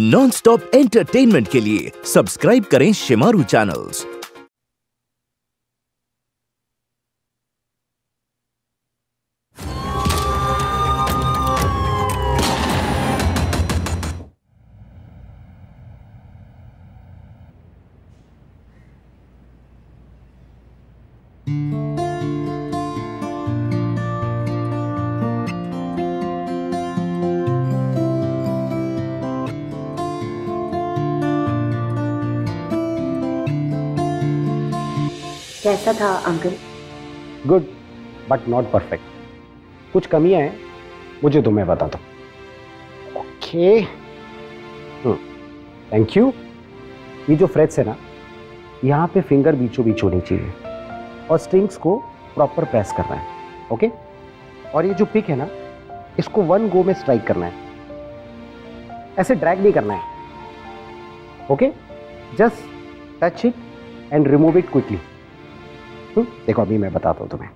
Non stop entertainment के लिए subscribe करें Shemaroo channels but not perfect. कुछ कमियाँ हैं मुझे तुम्हें बता दो। ओके। थैंक यू ये जो फ्रेट्स है ना यहाँ पे फिंगर बीचों बीच होनी चाहिए और स्ट्रिंग्स को प्रॉपर प्रेस करना है ओके और ये जो पिक है ना इसको वन गो में स्ट्राइक करना है। ऐसे ड्रैग नहीं करना है okay just touch it and remove it quickly देखो अभी मैं बताता हूँ तुम्हें।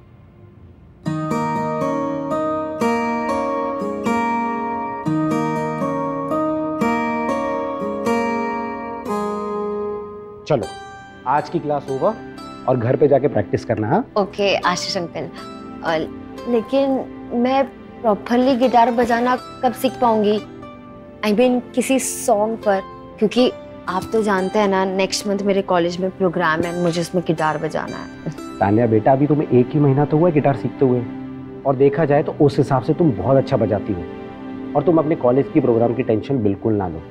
चलो आज की क्लास होगा और घर पे जाके प्रैक्टिस करना हाँ? Okay Ashish uncle. लेकिन मैं प्रॉपरली गिटार बजाना कब सीख पाऊँगी? आई I मीन mean, किसी सॉन्ग पर क्योंकि आप तो जानते हैं ना नेक्स्ट मंथ मेरे कॉलेज में प्रोग्राम है मुझे उसमें गिटार बजाना है। तान्या बेटा अभी तुम्हें एक ही महीना तो हुआ है गिटार सीखते हुए। और देखा जाए तो उस हिसाब से तुम बहुत अच्छा बजाती हो। और तुम अपने कॉलेज की प्रोग्राम की टेंशन बिल्कुल ना लो।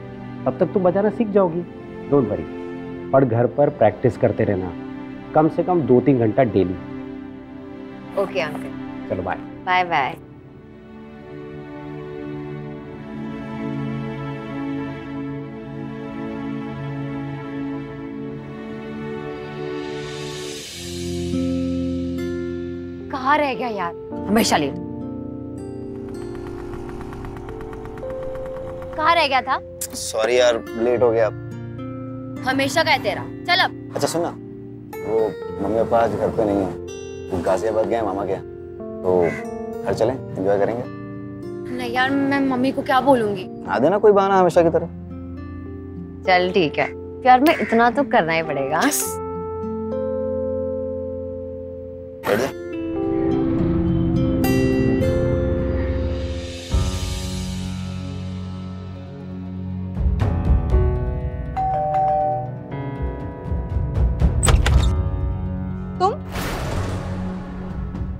तब तक तुम बजाना सीख जाओगी। डोंट वरी पर घर पर प्रैक्टिस करते रहना। कम से कम दो तीन घंटा डेली ओके अंकल चलो बाय बाय बाय कहाँ रह गया यार? हमेशा लेट। कहाँ रह गया था? सॉरी यार लेट हो गया। हमेशा का है तेरा। चल अब। अच्छा सुन ना। वो मम्मी पापा आज घर पे नहीं है। वो गाजियाबाद गए मामा के तो घर चलें एंजॉय करेंगे? नहीं यार मैं मम्मी को क्या बोलूँगी? आ देना कोई बहाना हमेशा की तरह। चल ठीक है। प्यार में इतना तो करना ही पड़ेगा।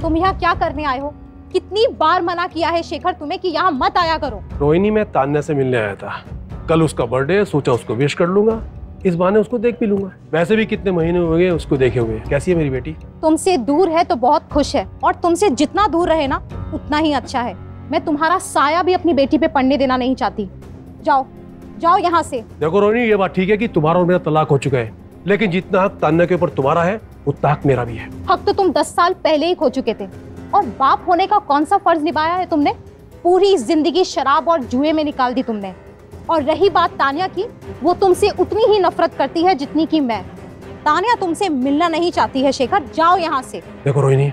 तुम यहाँ क्या करने आए हो? कितनी बार मना किया है शेखर तुम्हें कि यहाँ मत आया करो? रोहिणी मैं तान्या से मिलने आया था। कल उसका बर्थडे है सोचा उसको विश कर लूँगा। इस बहाने उसको देख भी लूँगा। वैसे भी कितने महीने हो गए उसको देखे हुए। कैसी है मेरी बेटी? तुमसे दूर है तो बहुत खुश है और तुमसे जितना दूर रहे ना उतना ही अच्छा है। मैं तुम्हारा साया भी अपनी बेटी पे पड़ने देना नहीं चाहती। जाओ जाओ यहाँ से। देखो रोहिणी ये बात ठीक है कि तुम्हारा और मेरा तलाक हो चुका है। लेकिन जितना हक तान्या के ऊपर तुम्हारा है उतना हक मेरा भी है। हक तो तुम दस साल पहले ही खो चुके थे। और बाप होने का कौन सा फ़र्ज़ निभाया है तुमने? पूरी ज़िंदगी शराब और जुए में निकाल दी तुमने। और रही बात तानिया की वो तुमसे उतनी ही नफरत करती है जितनी की मैं। तानिया तुमसे मिलना नहीं चाहती है शेखर। जाओ यहाँ से। देखो रोहिणी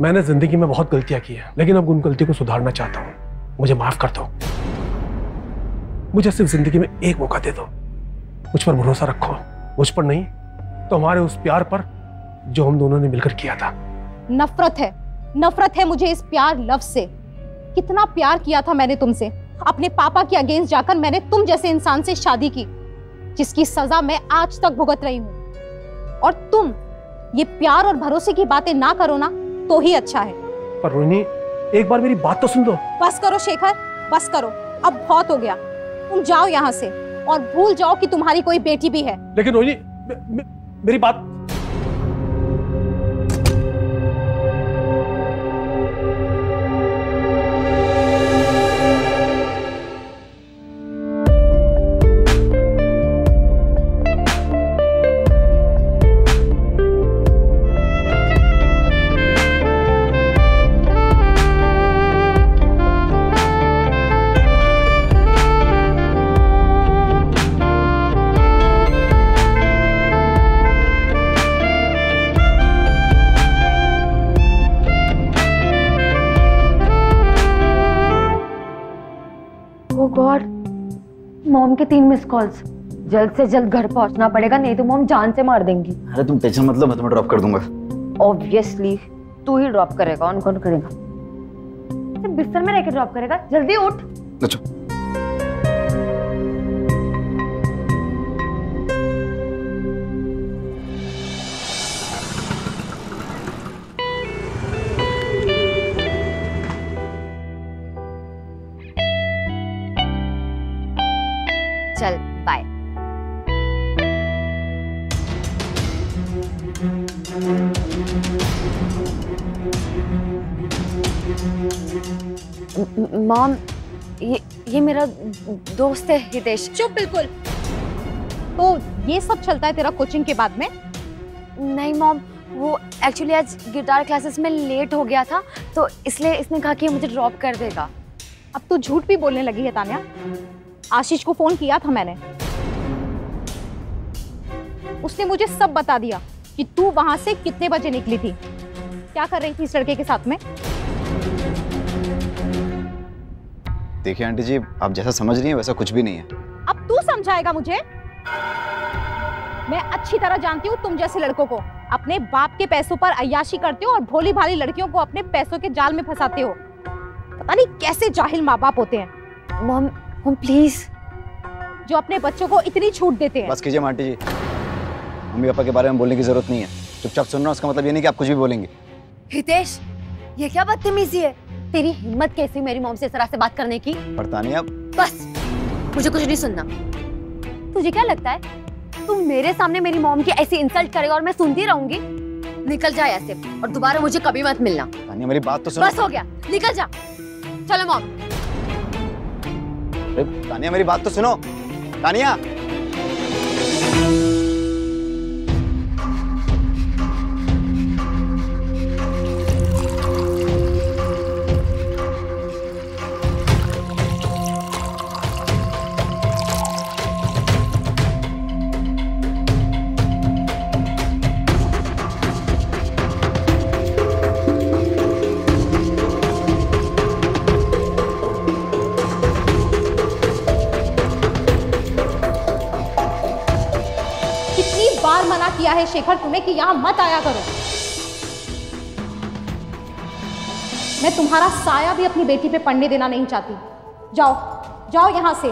मैंने ज़िंदगी में बहुत गलतियाँ की है लेकिन अब उन गलतियों को सुधारना चाहता हूँ। मुझे माफ़ कर दो। मुझे सिर्फ़ ज़िंदगी में एक मौका दे दो। मुझ पर भरोसा रखो। मुझ पर नहीं तो हमारे उस प्यार पर जो हम दोनों ने मिलकर किया था। नफरत है नफरत है मुझे इस प्यार लव से। कितना प्यार किया था मैंने तुमसे। अपने पापा के अगेंस्ट जाकर मैंने तुम जैसे इंसान से शादी की जिसकी सजा मैं आज तक भुगत रही हूँ। और तुम ये प्यार और भरोसे की बातें ना करो ना तो ही अच्छा है। पर रोहिणी एक बार मेरी बात तो सुन दो बस करो शेखर बस करो। अब बहुत हो गया। तुम जाओ यहाँ से और भूल जाओ कि तुम्हारी कोई बेटी भी है। लेकिन रोहिणी मेरी बात के तीन मिस कॉल्स जल्द से जल्द घर पहुँचना पड़ेगा नहीं तो हम जान से मार देंगी। अरे तुम टेंशन मत लो मैं तुम्हें ड्रॉप कर दूँगा। ऑब्वियसली तू ही ड्रॉप करेगा कौन कौन करेगा? बिस्तर में रहकर ड्रॉप करेगा। जल्दी उठ। अच्छा। मॉम ये ये मेरा दोस्त है हितेश। चुप बिल्कुल। तो ये सब चलता है तेरा कोचिंग के बाद में? नहीं मॉम वो एक्चुअली आज गिटार क्लासेस में लेट हो गया था तो इसलिए इसने कहा कि मुझे ड्रॉप कर देगा। अब तो झूठ भी बोलने लगी है तान्या। आशीष को फ़ोन किया था मैंने। उसने मुझे सब बता दिया कि तू वहाँ से कितने बजे निकली थी। क्या कर रही थी इस लड़के के साथ में? देखिए आंटी जी आप जैसा समझ रही हैं वैसा कुछ भी नहीं है। अब तू समझाएगा मुझे? मैं अच्छी तरह जानती हूँ तुम जैसे लड़कों को। अपने बाप के पैसों पर अयाशी करते हो और भोली भाली लड़कियों को अपने पैसों के जाल में फंसाते हो। पता नहीं कैसे जाहिल माँ बाप होते हैं। Mom mom please. जो अपने बच्चों को इतनी छूट देते हैं। बस कीजिए आंटी जी। मम्मी पापा के बारे में बोलने की ज़रूरत नहीं है। चुपचाप सुनना उसका मतलब ये नहीं कि आप कुछ भी बोलेंगे। हितेश ये क्या बदतमीजी है? तेरी हिम्मत कैसी मेरी मॉम से इस तरह से बात करने की? आप बस मुझे कुछ नहीं सुनना। तुझे क्या लगता है? तुम मेरे सामने मेरी मॉम की ऐसी इंसल्ट करेगा और मैं सुनती रहूँगी? निकल जा ऐसे और दोबारा मुझे कभी मत मिलना। तानिया मेरी बात तो सुनो। बस हो गया। निकल जा। चलो मॉम। तानिया मेरी बात तो सुनो। तानिया! शेखर तुम्हें कि यहाँ मत आया करो। मैं तुम्हारा साया भी अपनी बेटी पे पढ़ने देना नहीं चाहती। जाओ जाओ यहाँ से।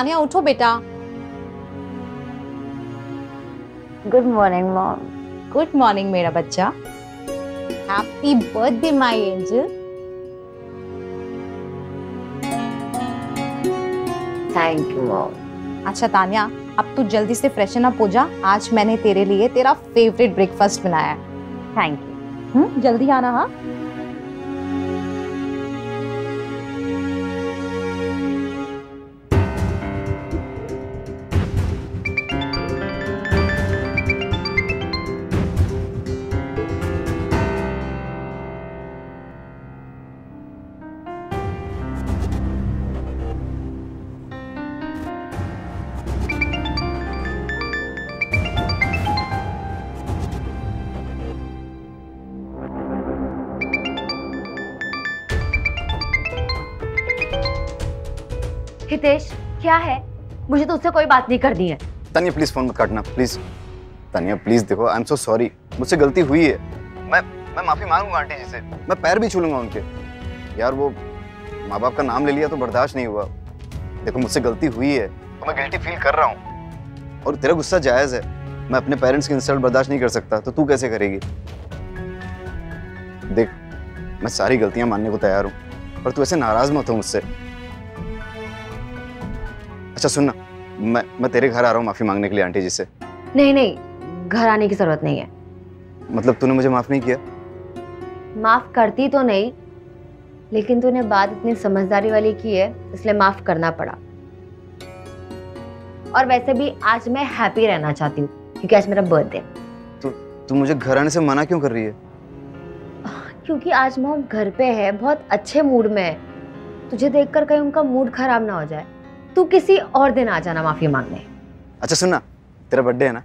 तान्या उठो बेटा। Good morning mom good morning मेरा बच्चा। Happy birthday my angel thank you mom अच्छा तान्या अब तू जल्दी से फ्रेशन अप हो जा। आज मैंने तेरे लिए तेरा फेवरेट ब्रेकफास्ट बनाया है। थैंक यू हम्म, जल्दी आना हाँ? तो उससे कोई बात नहीं करनी है। तानिया प्लीज़ फ़ोन मत काटना प्लीज़ तानिया प्लीज़ देखो आई एम सो सॉरी मुझसे गलती हुई है। मैं मैं माफ़ी मांगूँगा आंटी जी से। मैं पैर भी छू लूँगा उनके। यार, वो माँ बाप का नाम ले लिया तो बर्दाश्त नहीं हुआ। देखो, मुझसे गलती हुई है। तो मैं गिल्टी फील कर रहा हूँ। और तेरा गुस्सा जायज़ है। मैं अपने पेरेंट्स की इंसल्ट बर्दाश्त नहीं कर सकता। तो तू कैसे करेगी? देख, मैं सारी गलतियाँ मानने को तैयार हूँ। पर तू ऐसे नाराज़ मत हो मुझसे। अच्छा सुनना मैं मैं तेरे घर आ रहा हूँ माफ़ी मांगने के लिए आंटी जी से। नहीं नहीं घर आने की ज़रूरत नहीं है। मतलब तूने मुझे माफ़ नहीं किया? माफ़ करती तो नहीं लेकिन तूने बात इतनी समझदारी वाली की है इसलिए माफ़ करना पड़ा। और वैसे भी आज मैं हैप्पी रहना चाहती हूँ क्योंकि आज मेरा बर्थडे तू मुझे घर आने से मना क्यों कर रही है? क्योंकि आज मोम घर पे है बहुत अच्छे मूड में है। तुझे देखकर कहीं उनका मूड खराब ना हो जाए। तू किसी और दिन आ जाना माफ़ी मांगने। अच्छा सुनना तेरा बर्थडे है ना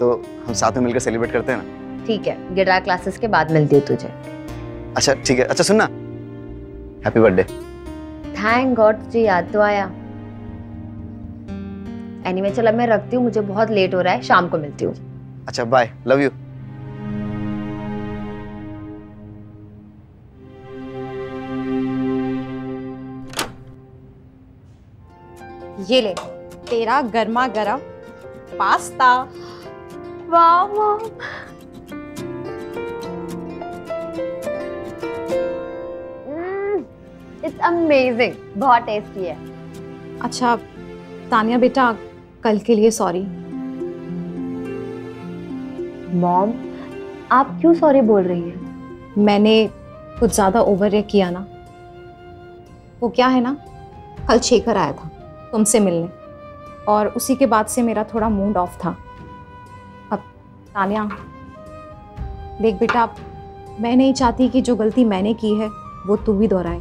तो हम साथ में मिलकर सेलिब्रेट करते हैं ना। ठीक है गिटार क्लासेस के बाद मिलती हूँ तुझे। अच्छा ठीक है। अच्छा सुनना हैप्पी बर्थडे थैंक गॉड तुझे याद तो आया। एनीवे anyway, चलो मैं रखती हूँ मुझे बहुत लेट हो रहा है शाम को मिलती हूँ। अच्छा बाय लव यू ये ले तेरा गर्मा गर्म पास्ता। वाह मॉम इट्स अमेजिंग बहुत टेस्टी है। अच्छा तानिया बेटा कल के लिए सॉरी मॉम आप क्यों सॉरी बोल रही हैं? मैंने कुछ ज़्यादा ओवर किया ना। वो क्या है ना? कल शेखर आया था। तुमसे मिलने। और उसी के बाद से मेरा थोड़ा मूड ऑफ़ था। अब तानिया, देख बेटा, मैं नहीं चाहती कि जो गलती मैंने की है, वो तू भी दोहराए।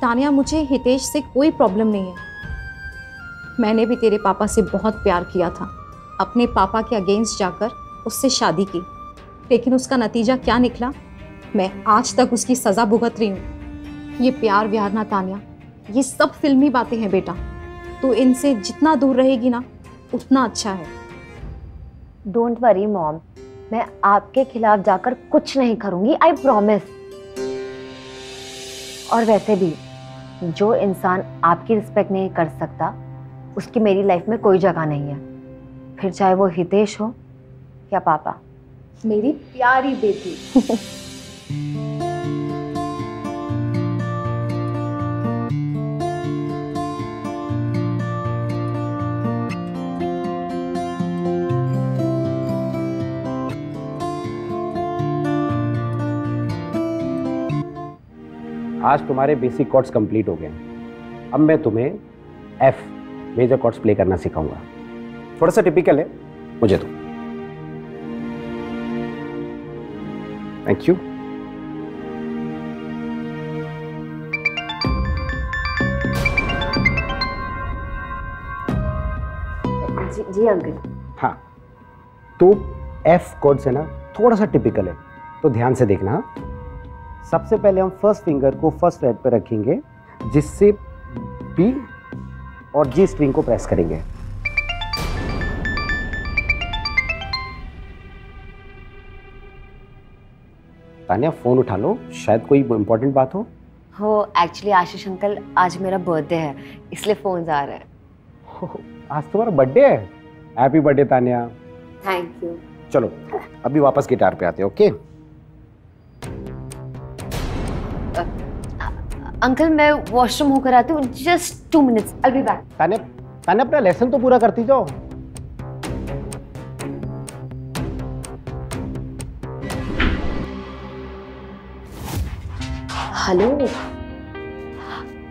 तानिया, मुझे हितेश से कोई प्रॉब्लम नहीं है। मैंने भी तेरे पापा से बहुत प्यार किया था। अपने पापा के अगेंस्ट जाकर उससे शादी की। लेकिन उसका नतीजा क्या निकला? मैं आज तक उसकी सज़ा भुगत रही हूँ। ये प्यार, व्यार ना, तानिया। ये सब फिल्मी बातें हैं बेटा। तो इनसे जितना दूर रहेगी ना उतना अच्छा है। डोंट वरी मॉम मैं आपके खिलाफ जाकर कुछ नहीं करूँगी आई प्रॉमिस और वैसे भी जो इंसान आपकी रिस्पेक्ट नहीं कर सकता उसकी मेरी लाइफ में कोई जगह नहीं है। फिर चाहे वो हितेश हो या पापा। मेरी प्यारी बेटी। आज तुम्हारे बेसिक कॉर्ड्स कंप्लीट हो गए हैं। अब मैं तुम्हें एफ़ मेजर कॉर्ड्स प्ले करना सिखाऊँगा। थोड़ा सा टिपिकल है मुझे दो। थैंक यू जी जी अंकल हाँ। तो एफ़ कॉर्ड है ना थोड़ा सा टिपिकल है तो ध्यान से देखना। हाँ? सबसे पहले हम फ़र्स्ट फिंगर को फ़र्स्ट फ्रेट पे रखेंगे जिससे बी और जी स्ट्रिंग को प्रेस करेंगे। तानिया फ़ोन उठा लो। शायद कोई इंपॉर्टेंट बात हो। हो एक्चुअली आशीष अंकल आज मेरा बर्थडे है इसलिए फ़ोन आ रहा है। आज तुम्हारा बर्थडे है। Happy birthday Tania. Thank you चलो अभी वापस गिटार पे आते हैं ओके अंकल मैं वॉशरूम होकर आती हूँ just two minutes I be back Tania Tania अपना लेसन तो पूरा करती जाओ। हेलो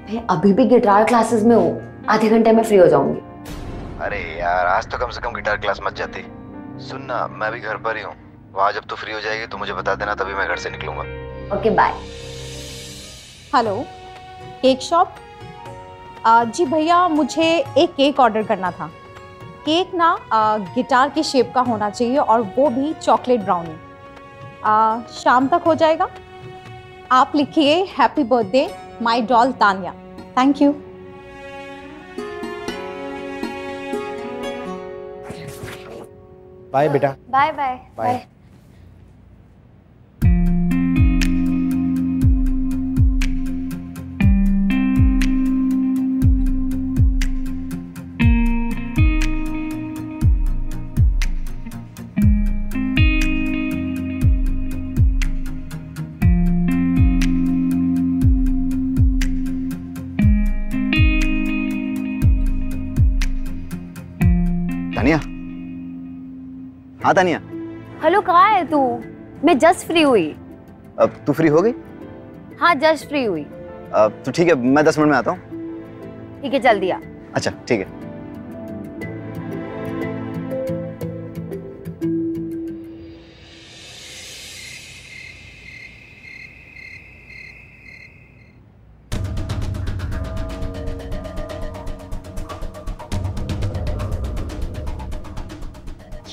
मैं अभी भी गिटार क्लासेस में हूँ आधे घंटे में फ्री हो जाऊँगी। अरे यार आज तो कम से कम गिटार क्लास मत जाती। सुनना मैं भी घर पर ही हूँ। वहाँ जब तू तो फ्री हो जाएगी तो मुझे बता देना तभी मैं घर से निकलूँगा। Okay bye hello cake shop? जी भैया मुझे एक केक ऑर्डर करना था। केक ना गिटार के शेप का होना चाहिए और वो भी चॉकलेट ब्राउन। आ, शाम तक हो जाएगा। आप लिखिए happy birthday my doll Tania. Thank you bye बेटा। बाय बाय बाय हाँ तानिया। हेलो कहाँ है तू? मैं जस्ट फ्री हुई। अब तू फ्री हो गई? हाँ जस्ट फ्री हुई। अब तो ठीक है मैं दस मिनट में आता हूँ। ठीक है जल्दी दिया अच्छा ठीक है।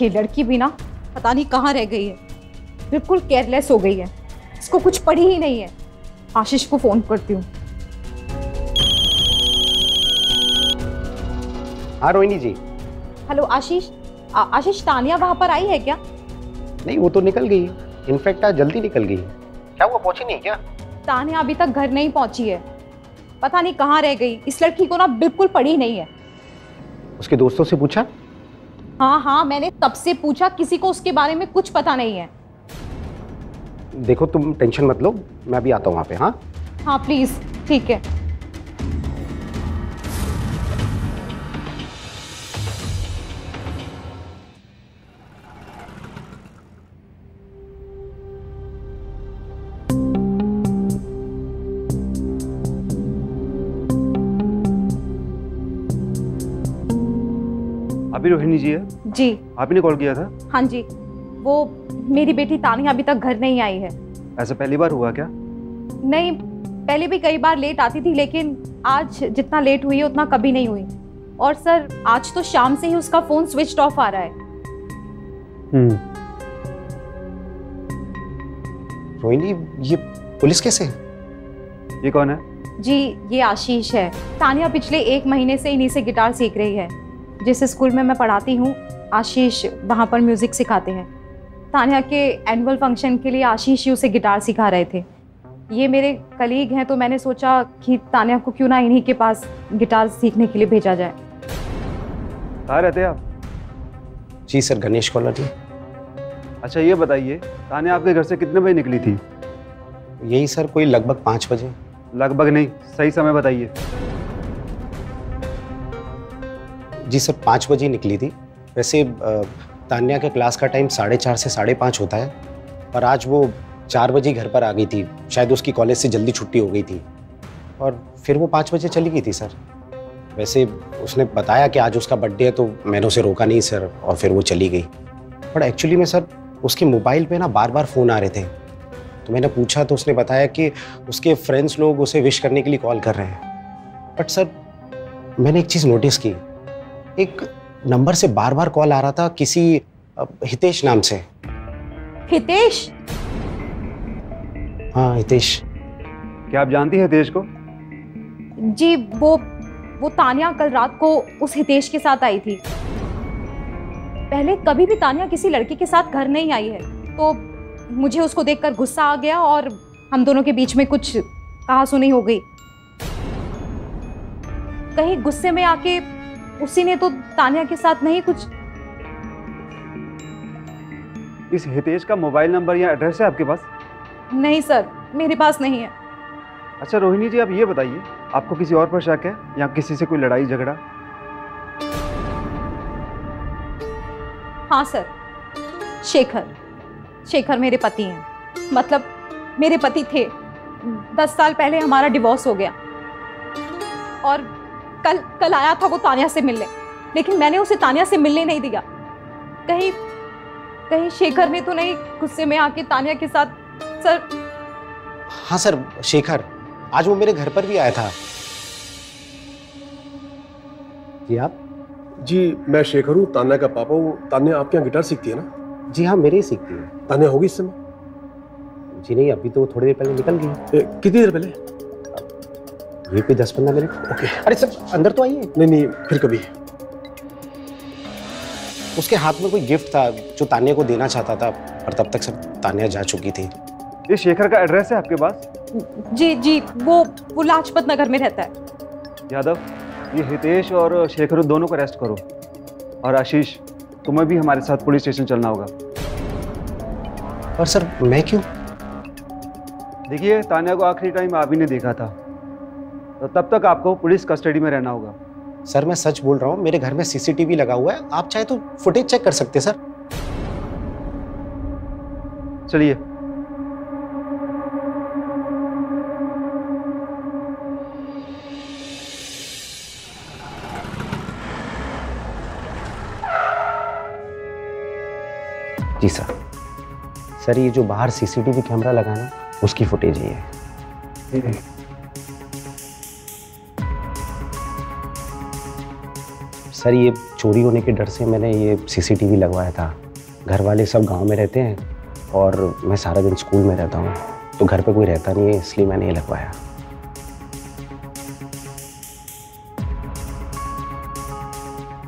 ये लड़की भी ना पता नहीं कहाँ रह गई है। बिल्कुल केयरलेस हो गई है। इसको कुछ पड़ी ही नहीं है। आशीष को फ़ोन करती हूँ। हाँ रोहिणी जी। हेलो आशीष। आ, आशीष तानिया वहाँ पर आई है क्या? नहीं वो तो निकल गई। इनफेक्ट आज जल्दी निकल गई। क्या वो पहुँची नहीं क्या? तानिया अभी तक घर नहीं पहुँची है। पता नहीं कहाँ रह गई। इस लड़की को ना बिल्कुल पड़ी नहीं है। उसके दोस्तों से पूछा? हाँ हाँ मैंने तब से पूछा किसी को उसके बारे में कुछ पता नहीं है। देखो तुम टेंशन मत लो मैं भी आता हूँ वहाँ पे हाँ? हाँ प्लीज़ ठीक है। अभी रोहिणी जी है जी। आप ही ने कॉल किया था? हाँ जी। वो मेरी बेटी तानिया अभी तक घर नहीं आई है। ऐसा पहली बार हुआ क्या? नहीं पहले भी कई बार लेट आती थी लेकिन आज जितना लेट हुई है उतना कभी नहीं हुई। और सर आज तो शाम से ही उसका फ़ोन स्विच ऑफ़ आ रहा है। हम्म। रोहिणी ये पुलिस कैसे है? ये कौन है? जी ये आशीष है। तानिया पिछले एक महीने से इन्हीं से गिटार सीख रही है। जिस स्कूल में मैं पढ़ाती हूँ आशीष वहाँ पर म्यूज़िक सिखाते हैं। तानिया के एनुअल फ़ंक्शन के लिए आशीष ही उसे गिटार सिखा रहे थे। ये मेरे कलीग हैं तो मैंने सोचा कि तानिया को क्यों ना इन्हीं के पास गिटार सीखने के लिए भेजा जाए। कहाँ रहते हैं आप? जी सर गणेश कॉलोनी। अच्छा ये बताइए तानिया आपके घर से कितने बजे निकली थी? यही सर कोई लगभग पाँच बजे। लगभग नहीं सही समय बताइए। जी सर, पाँच बजे निकली थी। वैसे तान्या के क्लास का टाइम साढ़े चार से साढ़े पाँच होता है, पर आज वो चार बजे घर पर आ गई थी। शायद उसकी कॉलेज से जल्दी छुट्टी हो गई थी। और फिर वो पाँच बजे चली गई थी, सर। वैसे, उसने बताया कि आज उसका बर्थडे है तो मैंने उसे रोका नहीं, सर, और फिर वो चली गई। बट एक्चुअली में, सर, उसके मोबाइल पे ना बार बार फ़ोन आ रहे थे। तो मैंने पूछा तो उसने बताया कि उसके फ्रेंड्स लोग उसे विश करने के लिए कॉल कर रहे हैं। बट, सर, मैंने एक चीज़ नोटिस की। एक नंबर से बार बार कॉल आ रहा था किसी हितेश नाम से। हितेश? हाँ हितेश। क्या आप जानती हैं देश को? जी वो वो तानिया कल रात को उस हितेश के साथ आई थी। पहले कभी भी तानिया किसी लड़की के साथ घर नहीं आई है तो मुझे उसको देखकर गुस्सा आ गया और हम दोनों के बीच में कुछ कहा सुनी हो गई। कहीं गुस्से में आके उसी ने तो तानिया के साथ नहीं कुछ इस हितेश का मोबाइल नंबर या एड्रेस है आपके पास? नहीं सर मेरे पास नहीं है। अच्छा रोहिणी जी आप ये बताइए आपको किसी और पर शक है? या किसी से कोई लड़ाई झगड़ा? हाँ सर शेखर शेखर मेरे पति हैं। मतलब मेरे पति थे। दस साल पहले हमारा डिवोर्स हो गया। और कल कल आया था वो तानिया से मिलने लेकिन मैंने उसे तानिया से मिलने नहीं दिया। कहीं कहीं शेखर ने तो नहीं गुस्से में आके तानिया के साथ सर। हाँ सर शेखर आज वो मेरे घर पर भी आया था। जी आप? जी मैं शेखर हूँ तान्या का पापा हूँ। तान्या आपके यहाँ गिटार सीखती है ना? जी हाँ मेरे ही सीखती है। तान्या होगी इस समय? जी नहीं अभी तो थोड़ी देर पहले निकल गई। कितनी देर पहले? ये कोई दस पंद्रह मिनट? ओके। अरे सर अंदर तो आइए। नहीं नहीं फिर कभी। उसके हाथ में कोई गिफ्ट था जो तानिया को देना चाहता था पर तब तक सर तानिया जा चुकी थी। ये शेखर का एड्रेस है आपके पास? जी जी वो वो लाजपत नगर में रहता है। यादव ये हितेश और शेखर दोनों को अरेस्ट करो। और आशीष तुम्हें भी हमारे साथ पुलिस स्टेशन चलना होगा। पर सर मैं क्यों? देखिए तानिया को आखिरी टाइम आप ही ने देखा था। तो तब तक आपको पुलिस कस्टडी में रहना होगा। सर मैं सच बोल रहा हूँ मेरे घर में सीसीटीवी लगा हुआ है। आप चाहे तो फुटेज चेक कर सकते हैं सर। चलिए। जी सर। सर ये जो बाहर सीसीटीवी कैमरा लगाना उसकी फुटेज ही है। सर ये चोरी होने के डर से मैंने ये सीसीटीवी लगवाया था। घर वाले सब गाँव में रहते हैं और मैं सारा दिन स्कूल में रहता हूँ तो घर पे कोई रहता नहीं है इसलिए मैंने ये लगवाया।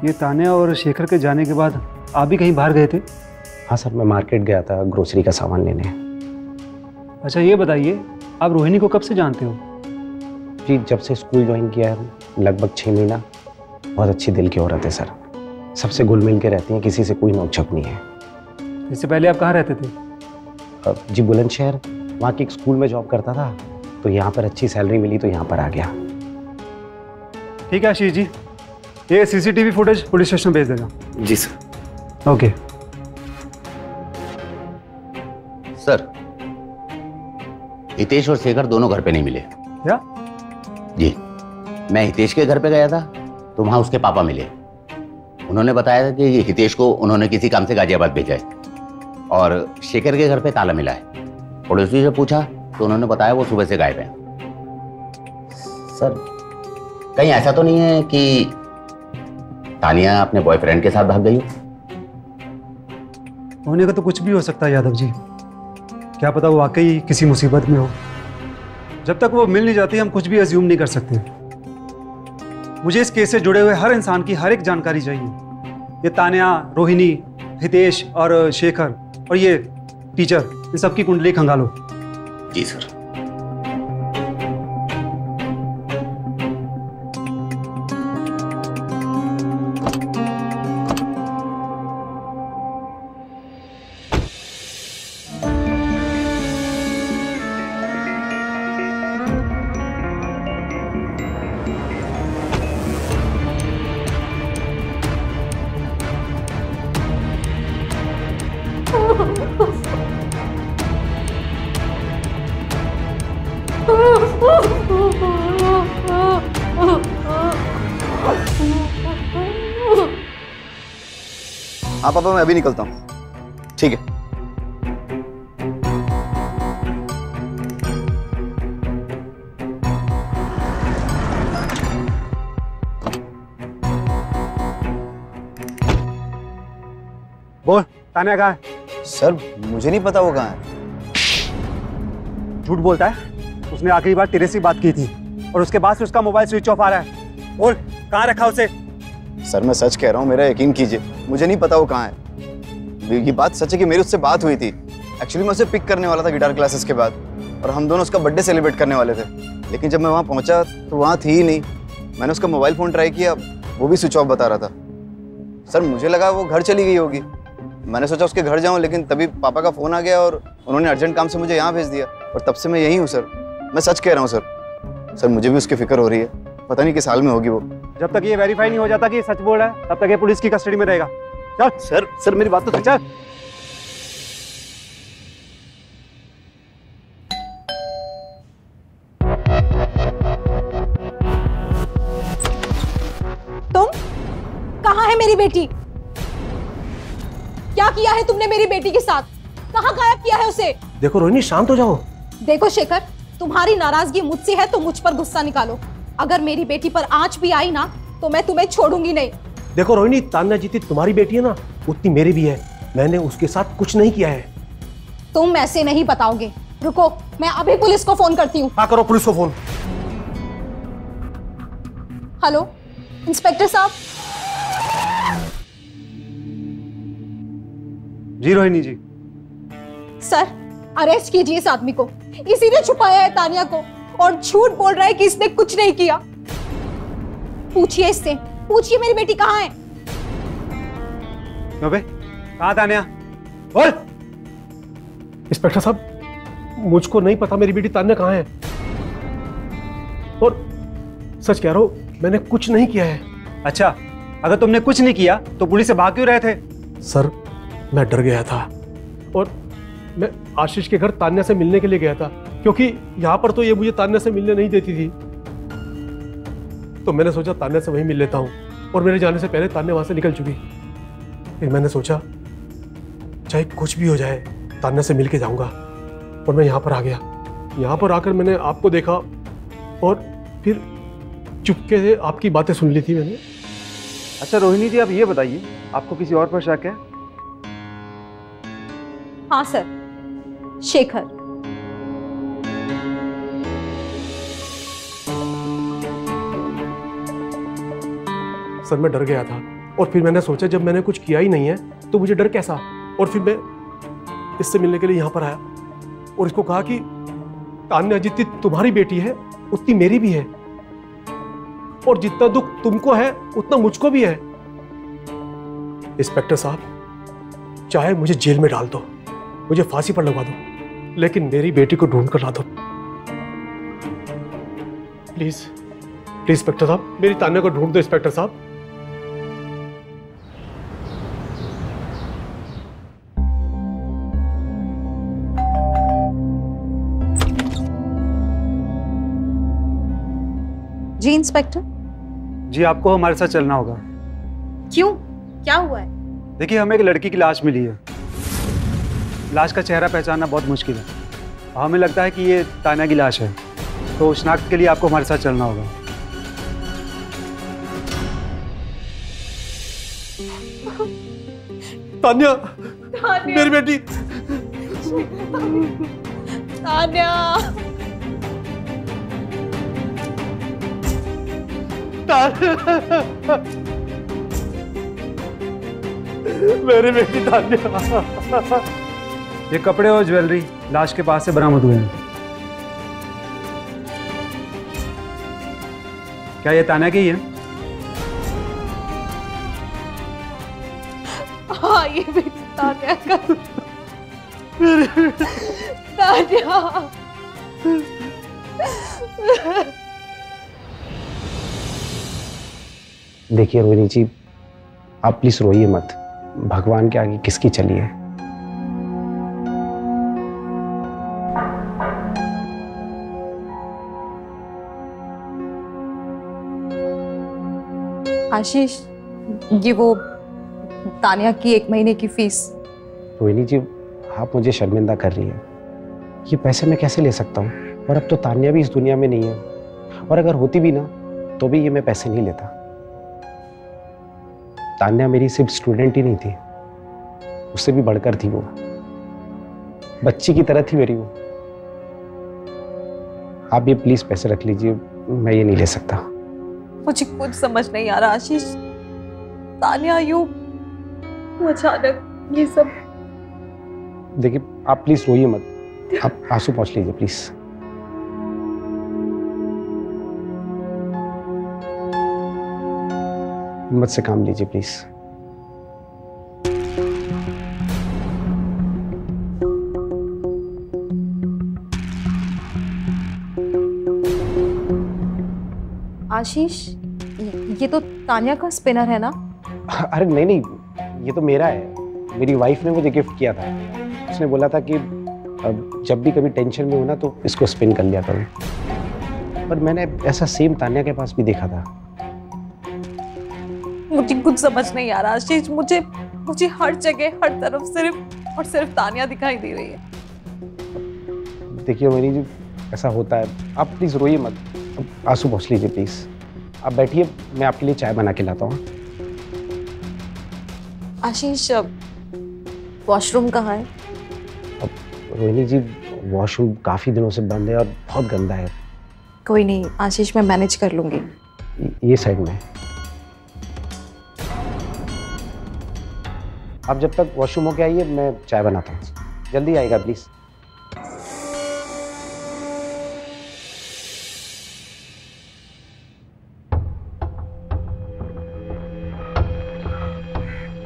ये तानिया और शेखर के जाने के बाद आप भी कहीं बाहर गए थे? हाँ सर मैं मार्केट गया था ग्रोसरी का सामान लेने। अच्छा ये बताइए आप रोहिणी को कब से जानते हो? जी जब से स्कूल ज्वाइन किया है लगभग छः महीना। बहुत अच्छी दिल की औरत है सर। सबसे घुल मिल के रहती हैं किसी से कोई नोकझोंक नहीं है। इससे पहले आप कहाँ रहते थे? जी बुलंदशहर। वहाँ की एक स्कूल में जॉब करता था तो यहाँ पर अच्छी सैलरी मिली तो यहाँ पर आ गया। ठीक है आशीष जी। ये सीसीटीवी फुटेज पुलिस स्टेशन भेज देना। जी सर। ओके। सर हितेश और शेखर दोनों घर पे नहीं मिले। क्या? जी। मैं हितेश के घर पे गया था। तो वहाँ उसके पापा मिले। उन्होंने बताया था कि हितेश को उन्होंने किसी काम से गाजियाबाद भेजा है। और शेखर के घर पे ताला मिला है। पड़ोसी से पूछा तो उन्होंने बताया वो सुबह से गायब है। सर, कहीं ऐसा तो नहीं है कि तानिया अपने बॉयफ्रेंड के साथ भाग गई होने का तो कुछ भी हो सकता है, यादव जी। क्या पता वो वाकई किसी मुसीबत में हो। जब तक वो मिल नहीं जाती, हम कुछ भी अज्यूम नहीं कर सकते। मुझे इस केस से जुड़े हुए हर इंसान की हर एक जानकारी चाहिए। ये तान्या, रोहिणी, हितेश और शेखर और ये टीचर, इन सबकी कुंडली खंगालो। जी सर। हाँ पापा मैं अभी निकलता हूँ। ठीक है। बोल तानिया कहाँ है? सर मुझे नहीं पता वो कहाँ है। झूठ बोलता है? उसने आखिरी बार तेरे से बात की थी और उसके बाद से उसका मोबाइल स्विच ऑफ़ आ रहा है। बोल कहाँ रखा उसे? सर मैं सच कह रहा हूँ मेरा यकीन कीजिए। मुझे नहीं पता वो कहाँ है। ये बात सच है कि मेरी उससे बात हुई थी। एक्चुअली मैं उसे पिक करने वाला था गिटार क्लासेस के बाद। और हम दोनों उसका बर्थडे सेलिब्रेट करने वाले थे। लेकिन जब मैं वहाँ पहुँचा तो वहाँ थी ही नहीं। मैंने उसका मोबाइल फ़ोन ट्राई किया, वो भी स्विच ऑफ़ बता रहा था। सर मुझे लगा वो घर चली गई होगी। मैंने सोचा उसके घर जाऊँ, लेकिन तभी पापा का फ़ोन आ गया और उन्होंने अर्जेंट काम से मुझे यहाँ भेज दिया। और तब से मैं यहीं हूँ सर मैं सच कह रहा हूँ सर सर मुझे भी उसकी फ़िक्र हो रही है। पता नहीं किस हाल में होगी वो। जब तक ये वेरीफाई नहीं हो जाता कि ये सच बोल रहा है तब तक ये पुलिस की कस्टडी में रहेगा। चल। सर सर मेरी बात तो चल। तुम? कहाँ है मेरी बेटी? क्या किया है तुमने मेरी बेटी के साथ? कहाँ गायब किया है उसे? देखो रोहिणी शांत हो जाओ। देखो शेखर तुम्हारी नाराज़गी मुझसे है तो मुझ पर गुस्सा निकालो। अगर मेरी बेटी पर आँच भी आई ना तो मैं तुम्हें छोड़ूँगी नहीं। देखो रोहिणी तान्या जीती तुम्हारी बेटी है ना उतनी मेरी भी है। मैंने उसके साथ कुछ नहीं किया है। तुम ऐसे नहीं बताओगे। रुको मैं अभी पुलिस को फ़ोन करती हूँ। हाँ करो पुलिस को फ़ोन। हेलो इंस्पेक्टर साहब। जी रोहिणी जी। सर अरेस्ट कीजिए इस आदमी को। इसी ने छुपाया है तानिया को। और झूठ बोल रहा है कि इसने कुछ नहीं किया। पूछिए इससे। पूछिए मेरी बेटी कहाँ है? अबे कहाँ तानिया बोल। इंस्पेक्टर साहब मुझको नहीं पता मेरी बेटी तान्या कहाँ है। और सच कह रहा हूँ मैंने कुछ नहीं किया है। अच्छा अगर तुमने कुछ नहीं किया तो पुलिस से भाग क्यों रहे थे? सर मैं डर गया था। और मैं आशीष के घर तान्या से मिलने के लिए गया था। क्योंकि यहाँ पर तो ये मुझे तान्या से मिलने नहीं देती थी। तो मैंने सोचा तान्या से वहीं मिल लेता हूँ और मेरे जाने से पहले तान्या वहाँ से निकल चुकी। फिर मैंने सोचा चाहे कुछ भी हो जाए तान्या से मिल के जाऊँगा। और मैं यहाँ पर आ गया। यहाँ पर आकर मैंने आपको देखा और फिर चुपके से आपकी बातें सुन ली थी मैंने। अच्छा रोहिणी जी आप ये बताइए आपको किसी और पर शक है? हाँ सर। शेखर। सर मैं डर गया था। और फिर मैंने सोचा, जब मैंने कुछ किया ही नहीं है तो मुझे डर कैसा? और फिर मैं इससे मिलने के लिए यहाँ पर आया और इसको कहा कि, तान्या, जितनी तुम्हारी बेटी है, उतनी मेरी भी है। और जितना दुख तुमको है, उतना मुझको भी है। इंस्पेक्टर साहब, चाहे मुझे जेल में डाल दो, मुझे फांसी पर लगवा दो, लेकिन मेरी बेटी को ढूंढ कर ला दो। प्लीज़ प्लीज़, इंस्पेक्टर साहब, मेरी तान्या को ढूंढ दो, इंस्पेक्टर साहब। इंस्पेक्टर? जी आपको हमारे साथ चलना होगा। क्यों? क्या हुआ है? देखिए हमें एक लड़की की लाश मिली है। लाश का चेहरा पहचानना बहुत मुश्किल है। हमें लगता है कि ये तान्या की लाश है। तो शनाख्त के लिए आपको हमारे साथ चलना होगा। तान्या! मेरी बेटी! तान्या! मेरी बेटी तान्या ये कपड़े और ज्वेलरी लाश के पास से बरामद हुए हैं। क्या ये तान्या की है? हाँ ये बेटी तान्या का। तान्या। देखिए रोहिणी जी आप प्लीज़ रोइए मत। भगवान के आगे किसकी चली है? आशीष ये वो तानिया की एक महीने की फ़ीस। रोहिणी जी आप मुझे शर्मिंदा कर रही हैं। ये पैसे मैं कैसे ले सकता हूँ? और अब तो तानिया भी इस दुनिया में नहीं है। और अगर होती भी ना तो भी ये मैं पैसे नहीं लेता। तान्या मेरी सिर्फ़ स्टूडेंट ही नहीं थी। उससे भी बढ़कर थी वो। बच्ची की तरह थी मेरी वो। आप ये प्लीज़ पैसे रख लीजिए मैं ये नहीं ले सकता। मुझे कुछ समझ नहीं आ रहा आशीष। तानिया यू अचानक ये सब देखिए आप प्लीज़ रोइए मत। आप आँसू पहुँच लीजिए प्लीज़ हिम्मत से काम लीजिए प्लीज़ आशीष ये तो तानिया का स्पिनर है ना? अरे नहीं नहीं ये तो मेरा है। मेरी वाइफ ने मुझे गिफ्ट किया था। उसने बोला था कि अब जब भी कभी टेंशन में हो ना तो इसको स्पिन कर लिया करो। पर मैंने ऐसा सेम तानिया के पास भी देखा था। मुझे कुछ समझ नहीं आ रहा। आशीष मुझे मुझे हर जगह हर तरफ़ सिर्फ़ और सिर्फ़ तानिया दिखाई दे रही है। देखिए मेरी जी ऐसा होता है। आप प्लीज़ रोइए मत। आँसू पहुँच लीजिए प्लीज़ आप बैठिए मैं आपके लिए चाय बना के लाता हूँ। आशीष वॉशरूम कहाँ है? अब रोहिणी जी वॉशरूम काफ़ी दिनों से बंद है और बहुत गंदा है। कोई नहीं आशीष मैं मैनेज कर लूँगी। ये- ये साइड में। आप जब तक वॉशरूम होके आइए, मैं चाय बनाता हूँ। जल्दी आएगा प्लीज़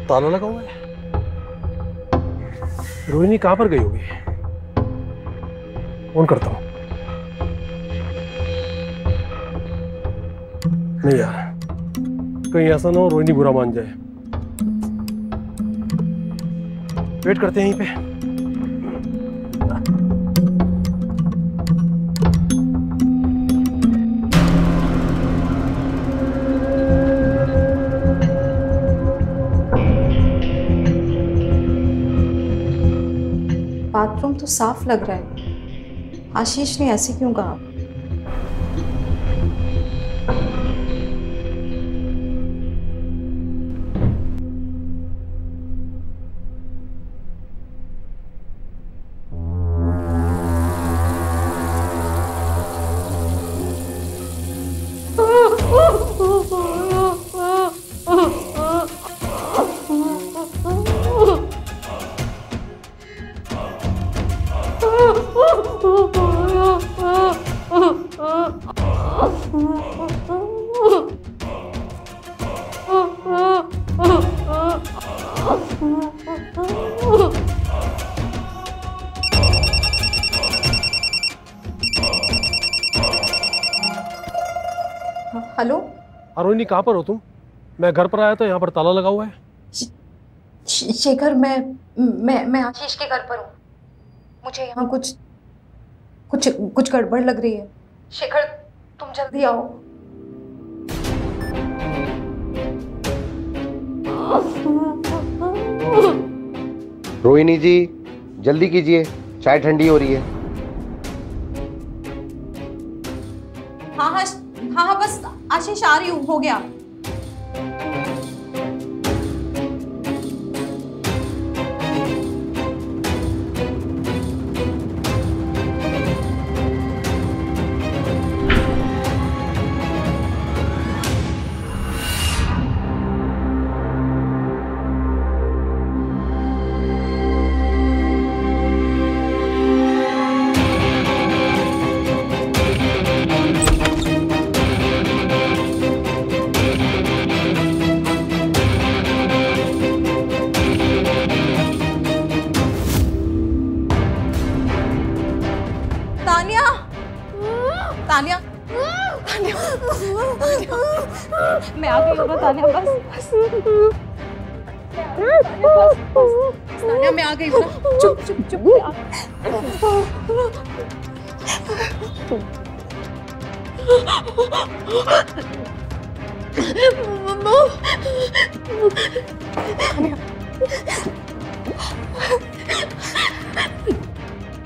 ताला लगा हुआ है। रोहिणी कहाँ पर गई होगी? फ़ोन करता हूँ। नहीं यार, कहीं ऐसा ना हो रोहिणी बुरा मान जाए। वेट करते हैं यहीं पे। बाथरूम तो साफ़ लग रहा है। आशीष ने ऐसे क्यों कहा? हेलो? रोहिणी कहाँ पर हो तुम? मैं घर पर आया था यहाँ पर ताला लगा हुआ है। शेखर मैं मैं मैं आशीष के घर पर हूँ। मुझे यहाँ कुछ कुछ कुछ गड़बड़ लग रही है। शेखर तुम जल्दी आओ। रोहिणी जी जल्दी कीजिए चाय ठंडी हो रही हाँ। हूँ हो गया। मैं आ गई चुप चुप चुप।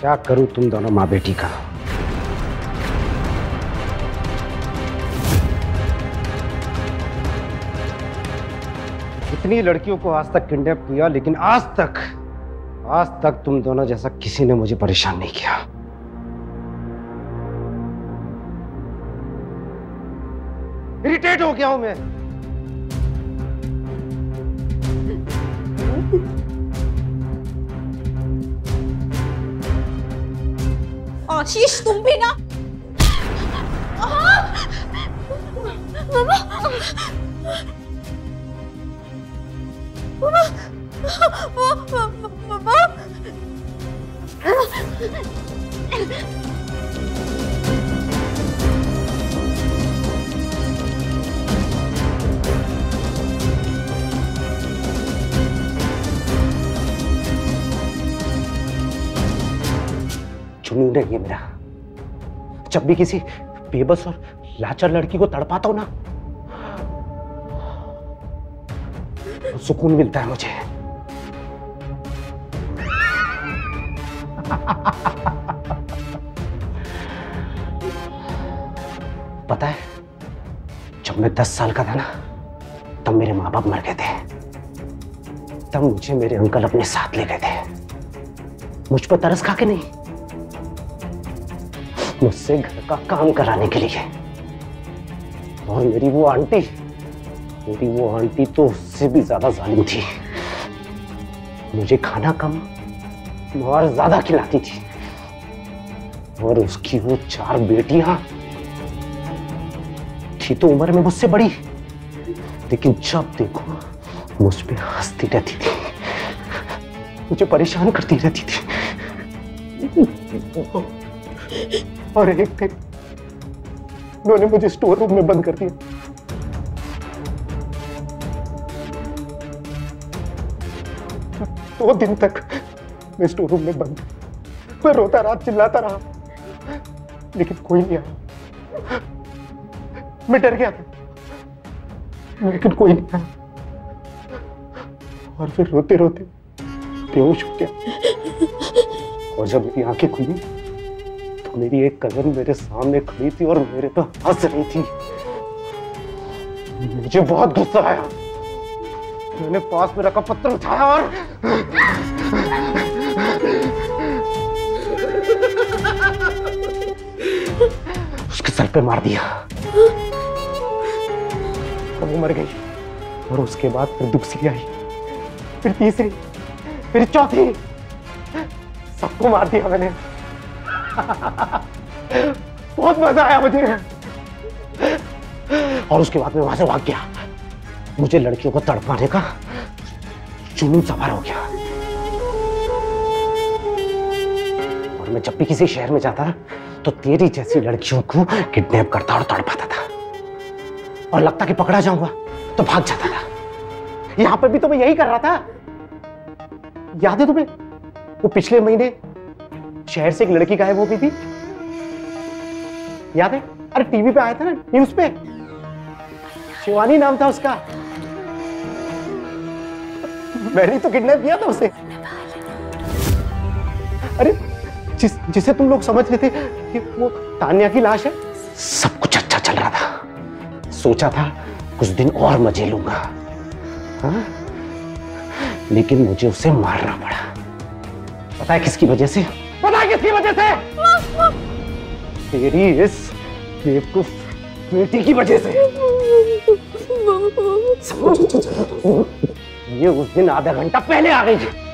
क्या करूँ तुम दोनों माँ बेटी का? इतनी लड़कियों को आज तक किडनैप किया, लेकिन आज तक आज तक तुम दोनों जैसा किसी ने मुझे परेशान नहीं किया। इरिटेट हो गया हूँ मैं। आशीष, तुम भी ना। जुनून है ये मेरा। जब भी किसी बेबस और लाचार लड़की को तड़पाता हूँ ना सुकून मिलता है मुझे। पता है, जब मैं दस साल का था ना, तब मेरे माँ बाप मर गए थे। तब मुझे मेरे अंकल अपने साथ ले गए थे। मुझ पर तरस खा के नहीं, मुझसे घर का काम कराने के लिए। और मेरी वो आंटी मेरी वो आंटी तो उससे भी ज़्यादा जालिम थी। मुझे खाना कम और ज़्यादा खिलाती थी। और उसकी वो चार बेटियाँ थी तो उम्र में मुझसे बड़ी। लेकिन जब देखो, मुझ पर हंसती रहती थी। मुझे परेशान करती रहती थी। और एक दिन उन्होंने मुझे स्टोर रूम में बंद कर दिया। दो दिन तक मैं स्टोर रूम में बंद। मैं रोता रहा, चिल्लाता रहा। लेकिन कोई नहीं आया। मैं डर गया लेकिन कोई नहीं आया। और फिर रोते रोते बेहोश हो गया। और जब मेरी आँखें खुली तो मेरी एक कज़न मेरे सामने खड़ी थी और मेरे पे हंस रही थी। मुझे बहुत गुस्सा आया। मैंने पास में रखा पत्थर उठाया और उसके सर पे मार दिया। और वो मर गई। और उसके बाद फिर दूसरी आई। फिर तीसरी। फिर चौथी। सबको मार दिया मैंने। बहुत मज़ा आया मुझे। और उसके बाद मैं वहाँ से भाग गया। मुझे लड़कियों को तड़पाने का जुनून सवार हो गया। और मैं जब भी किसी शहर में जाता तो तेरी जैसी लड़कियों को किडनैप करता और तड़पाता था और लगता कि पकड़ा जाऊँगा तो भाग जाता था। यहाँ पर भी तो मैं यही कर रहा था। याद है तुम्हें? वो पिछले महीने शहर से एक लड़की गायब हो गई थी। याद है? अरे टीवी पे आया था ना, न्यूज़ पे। शिवानी नाम था उसका। मैंने तो किडनैप किया था उसे। अरे जिस जिसे तुम लोग समझ रहे थे कि वो तान्या की लाश है। सब कुछ अच्छा चल रहा था। सोचा था कुछ दिन और मज़े लूँगा। हाँ? लेकिन मुझे उसे मारना पड़ा। पता है किसकी वजह से? पता है किसकी वजह से? तेरी इस बेवकूफ़ बेटी की वजह से। ये उस दिन आधा घंटा पहले आ गई थी।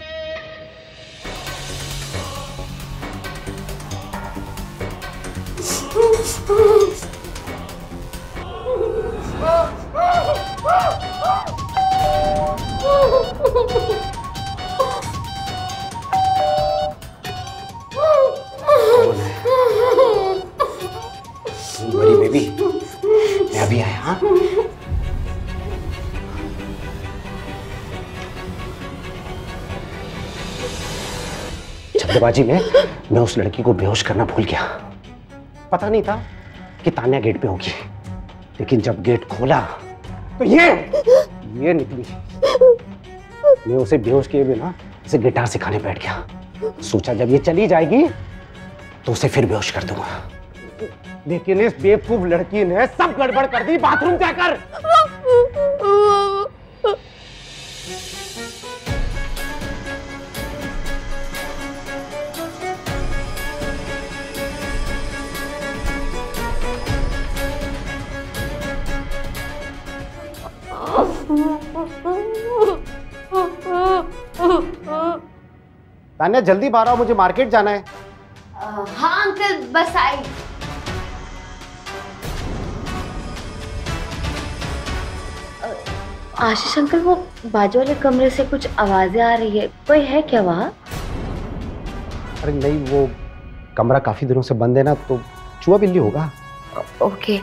जल्दबाजी में मैं उस लड़की को बेहोश करना भूल गया। पता नहीं था कि तान्या गेट पे होगी, लेकिन जब गेट खोला तो ये ये निकली। मैं उसे बेहोश किए बिना उसे गिटार सिखाने बैठ गया। सोचा जब ये चली जाएगी तो उसे फिर बेहोश कर दूँगा। लेकिन इस बेवकूफ़ लड़की ने सब गड़बड़ कर दी बाथरूम जाकर। तान्या जल्दी बाहर आओ मुझे मार्केट जाना है। हाँ अंकल बस आई। आशीष अंकल वो बाजू वाले कमरे से कुछ आवाज़ें आ रही है। कोई है क्या वहाँ? अरे नहीं वो कमरा काफ़ी दिनों से बंद है ना तो चूहा बिल्ली होगा। ओके।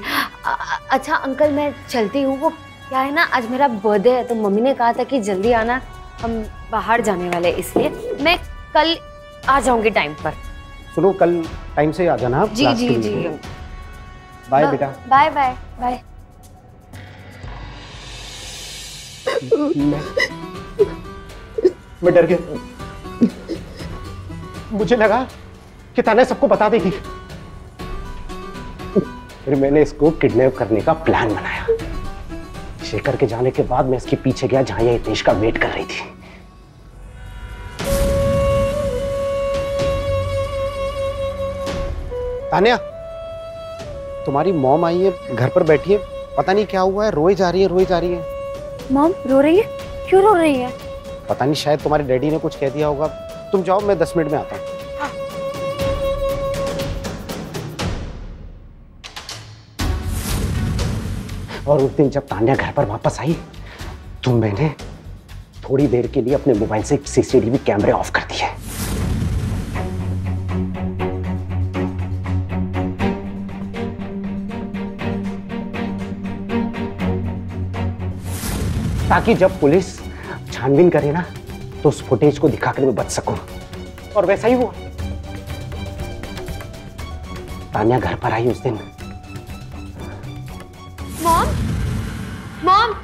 अच्छा अंकल मैं चलती हूँ। वो क्या है ना आज मेरा बर्थडे है तो मम्मी ने कहा था कि जल्दी आना हम बाहर जाने वाले इसलिए। मैं कल आ जाऊँगी टाइम पर। सुनो कल टाइम से आ जाना आप जी जी जी। बाय बेटा। बाय बाय बाय मैं मैं डर गया। मुझे लगा कि तान्या सबको बता देगी। फिर मैंने इसको किडनैप करने का प्लान बनाया। शेखर के जाने के बाद मैं इसके पीछे गया जहाँ ये हितेश का वेट कर रही थी। तान्या तुम्हारी मॉम आई है घर पर बैठी है पता नहीं क्या हुआ है रोए जा रही है रोए जा रही है। मॉम रो रही है? क्यों रो रही है? पता नहीं शायद तुम्हारे डैडी ने कुछ कह दिया होगा। तुम जाओ मैं दस मिनट में आता हूँ। और उस दिन जब तान्या घर पर वापस आई तो मैंने थोड़ी देर के लिए अपने मोबाइल से सीसीटीवी कैमरे ऑफ़ कर दिए। ताकि जब पुलिस छानबीन करे ना तो उस फुटेज को दिखाकर मैं बच सकूँ। और वैसा ही हुआ। तान्या घर पर आई उस दिन। Mom? Mom?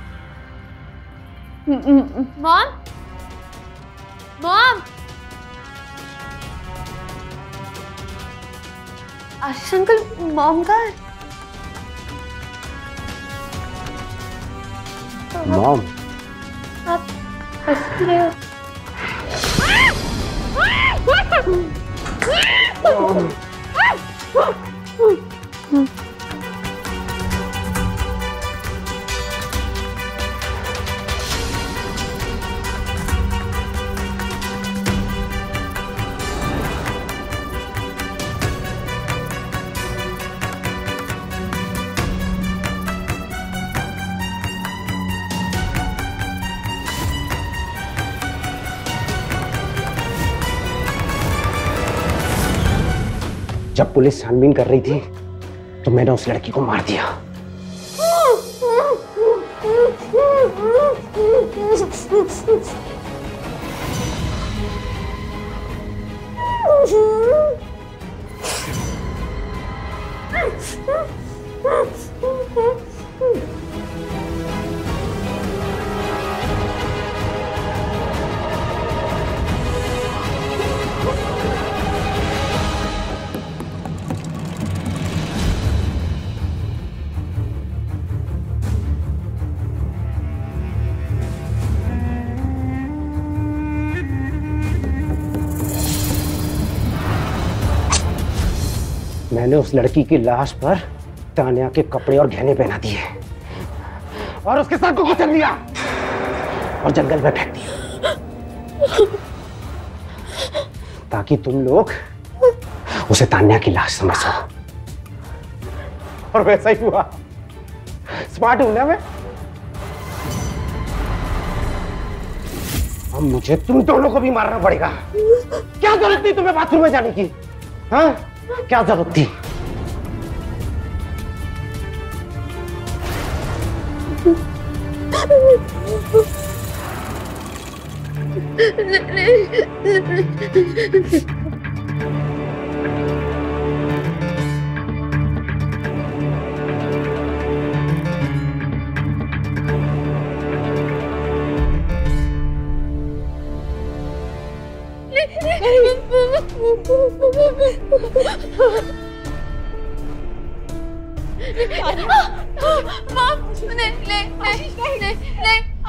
Mom? Mom? Ashish uncle mom का मॉम? हंस जब पुलिस छानबीन कर रही थी तो मैंने उस लड़की को मार दिया। मैंने उस लड़की की लाश पर तान्या के कपड़े और गहने पहना दिए। और उसके सर को कुचल दिया। और जंगल में फेंक दिया। ताकि तुम लोग उसे तान्या की लाश समझो और वैसा ही हुआ। स्मार्ट हूँ ना मैं? अब मुझे तुम दोनों को भी मारना पड़ेगा। क्या ज़रूरत थी तुम्हें बाथरूम में जाने की? हाँ? क्या ज़रूरत थी? मॉम नहीं नहीं नहीं नहीं नहीं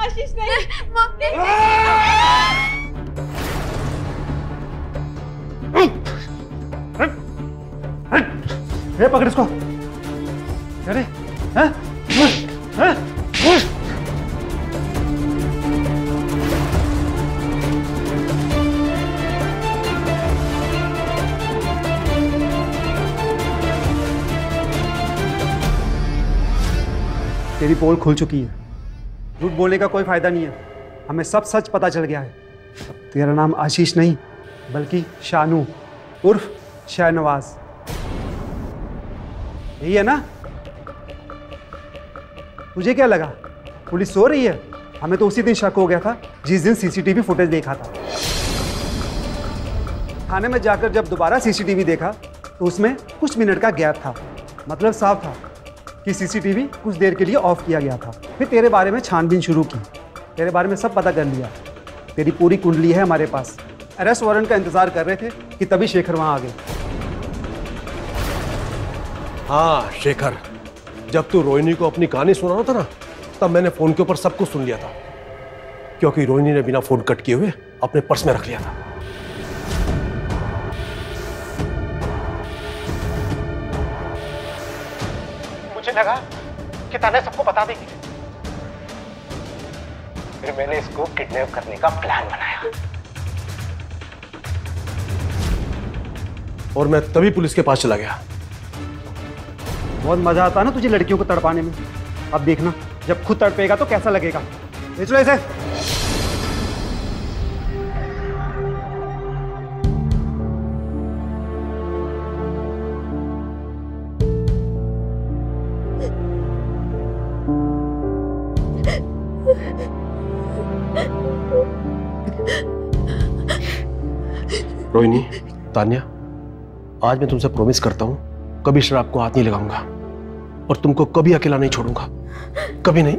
आशीष नहीं मॉम ए, पकड़ इसको अरे हैं? हैं? तेरी पोल खुल चुकी है। झूठ बोलने का कोई फ़ायदा नहीं है। हमें सब सच पता चल गया है। तेरा नाम आशीष नहीं, बल्कि शानू, उर्फ़ शाहनवाज। यही है ना? तुझे क्या लगा? पुलिस सो रही है? हमें तो उसी दिन शक हो गया था, जिस दिन सीसीटीवी फुटेज देखा था। थाने में जाकर जब दोबारा सीसीटीवी देखा तो उसमें कुछ मिनट का गैप था। मतलब साफ़ था। कि सीसीटीवी कुछ देर के लिए ऑफ़ किया गया था। फिर तेरे बारे में छानबीन शुरू की। तेरे बारे में सब पता कर लिया। तेरी पूरी कुंडली है हमारे पास। अरेस्ट वारंट का इंतज़ार कर रहे थे कि तभी शेखर वहाँ आ गए। हाँ शेखर। जब तू रोहिणी को अपनी कहानी सुना रहा था ना, तब मैंने फ़ोन के ऊपर सब कुछ सुन लिया था। क्योंकि रोहिणी ने बिना फ़ोन कट किए हुए अपने पर्स में रख लिया था। मुझे लगा कि ताने सबको बता देगी। फिर मैंने इसको किडनैप करने का प्लान बनाया। और मैं तभी पुलिस के पास चला गया। बहुत मज़ा आता है ना तुझे लड़कियों को तड़पाने में। अब देखना जब खुद तड़पेगा तो कैसा लगेगा? इसे। चलो इसे नहीं, तानिया, आज मैं तुमसे प्रॉमिस करता हूँ, कभी शराब को हाथ नहीं लगाऊँगा और तुमको कभी अकेला नहीं छोड़ूँगा, कभी नहीं।